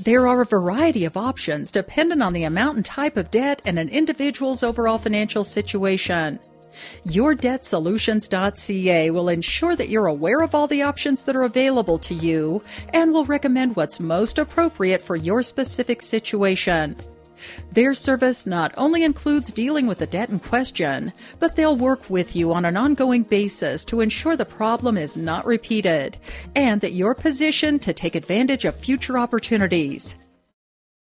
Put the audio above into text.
There are a variety of options dependent on the amount and type of debt and an individual's overall financial situation. YourDebtSolutions.ca will ensure that you're aware of all the options that are available to you and will recommend what's most appropriate for your specific situation. Their service not only includes dealing with the debt in question, but they'll work with you on an ongoing basis to ensure the problem is not repeated and that you're positioned to take advantage of future opportunities.